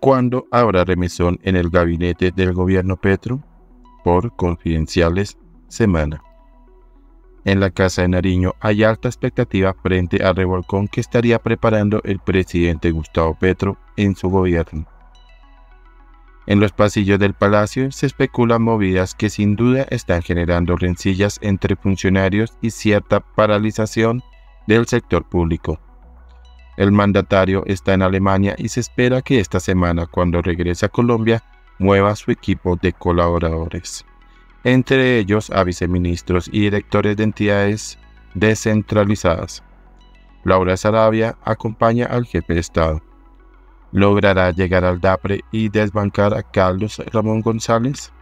¿Cuándo habrá remisión en el gabinete del gobierno Petro? Por Confidenciales Semana. En la Casa de Nariño hay alta expectativa frente al revolcón que estaría preparando el presidente Gustavo Petro en su gobierno. En los pasillos del palacio se especulan movidas que sin duda están generando rencillas entre funcionarios y cierta paralización del sector público. El mandatario está en Alemania y se espera que esta semana, cuando regrese a Colombia, mueva su equipo de colaboradores, entre ellos a viceministros y directores de entidades descentralizadas. Laura Sarabia acompaña al jefe de Estado. ¿Logrará llegar al DAPRE y desbancar a Carlos Ramón González?